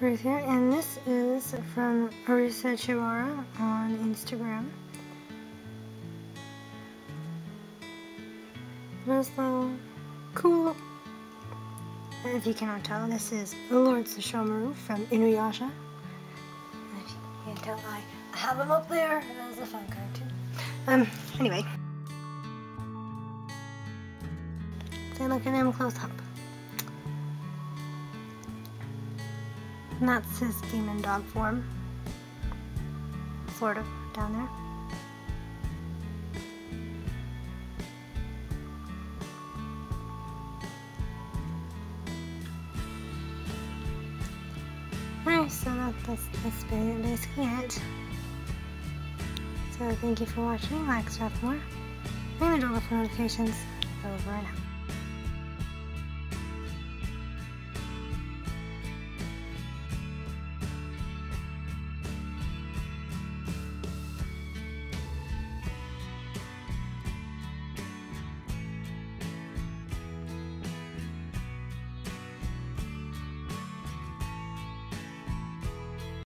Ruth here, and this is from Arisa Chibara on Instagram. Nice little cool. If you cannot tell, this is Lord Sesshomaru from Inuyasha. And if you can't tell, I have him up there as a fun cartoon. Um, anyway. So look at him close up. And that's his demon dog form. Sort of, down there. Alright, so that, that's, that's basically it. So thank you for watching, like, subscribe for more, ring the doorbell for notifications, over and out.